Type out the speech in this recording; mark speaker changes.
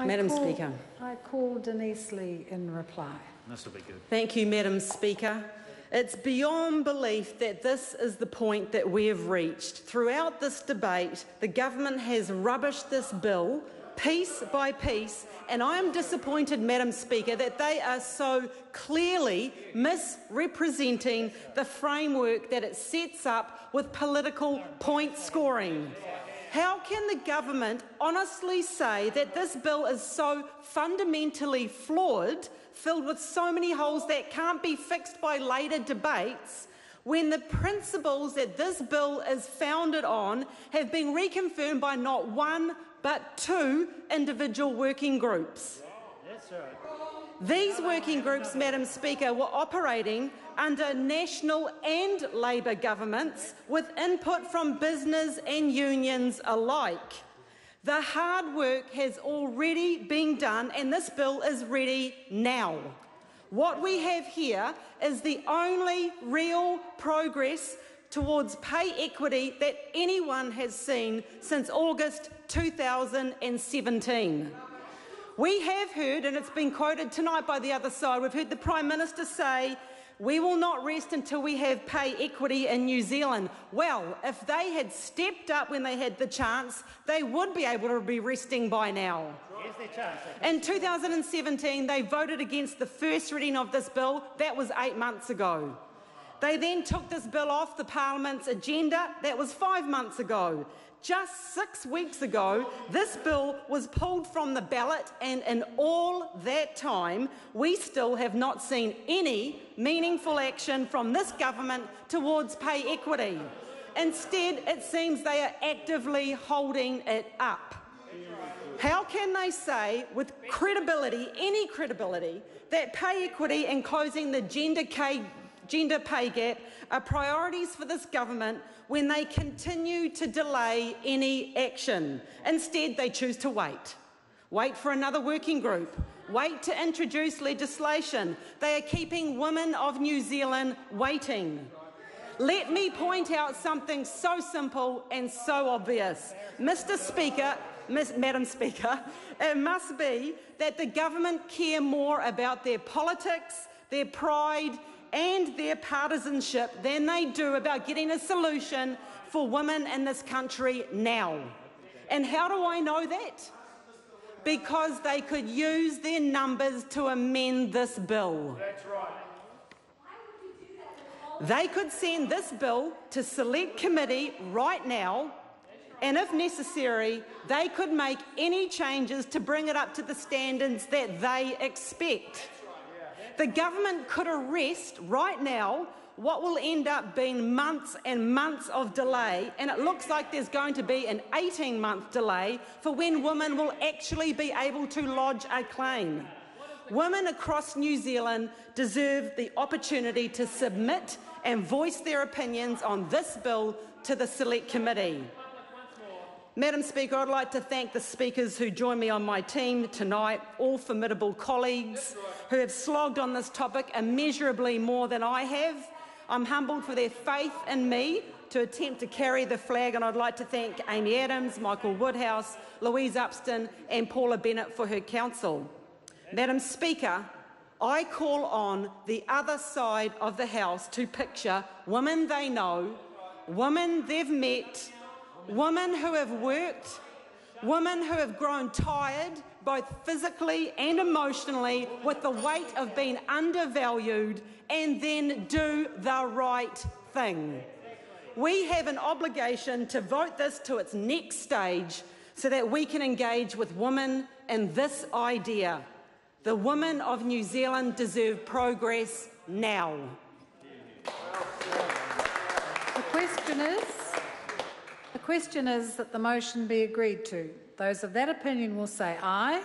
Speaker 1: I
Speaker 2: Madam
Speaker 1: call-
Speaker 2: Speaker.
Speaker 1: I call Denise Lee in reply.
Speaker 3: This will be good.
Speaker 2: Thank you, Madam Speaker. It's beyond belief that this is the point that we have reached. Throughout this debate, the government has rubbished this bill piece by piece, and I am disappointed, Madam Speaker, that they are so clearly misrepresenting the framework that it sets up with political point scoring. How can the government honestly say that this bill is so fundamentally flawed, filled with so many holes that can't be fixed by later debates, when the principles that this bill is founded on have been reconfirmed by not one but two individual working groups?
Speaker 3: That's right.
Speaker 2: These working groups, Madam Speaker, were operating under national and Labour governments with input from business and unions alike. The hard work has already been done and this bill is ready now. What we have here is the only real progress towards pay equity that anyone has seen since August 2017. We have heard, and it's been quoted tonight by the other side, we've heard the Prime Minister say, we will not rest until we have pay equity in New Zealand. Well, if they had stepped up when they had the chance, they would be able to be resting by now.
Speaker 3: Here's their chance.
Speaker 2: In 2017, they voted against the first reading of this bill. That was eight months ago. They then took this bill off the Parliament's agenda. That was five months ago. Just six weeks ago, this bill was pulled from the ballot, and in all that time, we still have not seen any meaningful action from this government towards pay equity. Instead, it seems they are actively holding it up. How can they say, with credibility, any credibility, that pay equity and closing the gender, ca- gender pay gap are priorities for this government when they continue to delay any action? Instead, they choose to wait. Wait for another working group. Wait to introduce legislation. They are keeping women of New Zealand waiting. Let me point out something so simple and so obvious. Mr Speaker, Ms, Madam Speaker, it must be that the government care more about their politics, their pride and their partisanship than they do about getting a solution for women in this country now. And how do I know that? Because they could use their numbers to amend this bill.
Speaker 3: That's right.
Speaker 2: They could send this bill to select committee right now, and if necessary, they could make any changes to bring it up to the standards that they expect. The government could arrest right now what will end up being months and months of delay, and it looks like there's going to be an 18 month delay for when women will actually be able to lodge a claim. Women across New Zealand deserve the opportunity to submit and voice their opinions on this bill to the Select Committee. Madam Speaker, I'd like to thank the speakers who join me on my team tonight, all formidable colleagues who have slogged on this topic immeasurably more than I have. I'm humbled for their faith in me to attempt to carry the flag, and I'd like to thank Amy Adams, Michael Woodhouse, Louise Upston, and Paula Bennett for her counsel. Madam Speaker, I call on the other side of the House to picture women they know, women they've met, women who have worked, women who have grown tired both physically and emotionally with the weight of being undervalued, and then do the right thing. We have an obligation to vote this to its next stage so that we can engage with women in this idea. The women of New Zealand deserve progress now.
Speaker 1: The question is, question is that the motion be agreed to. Those of that opinion will say aye.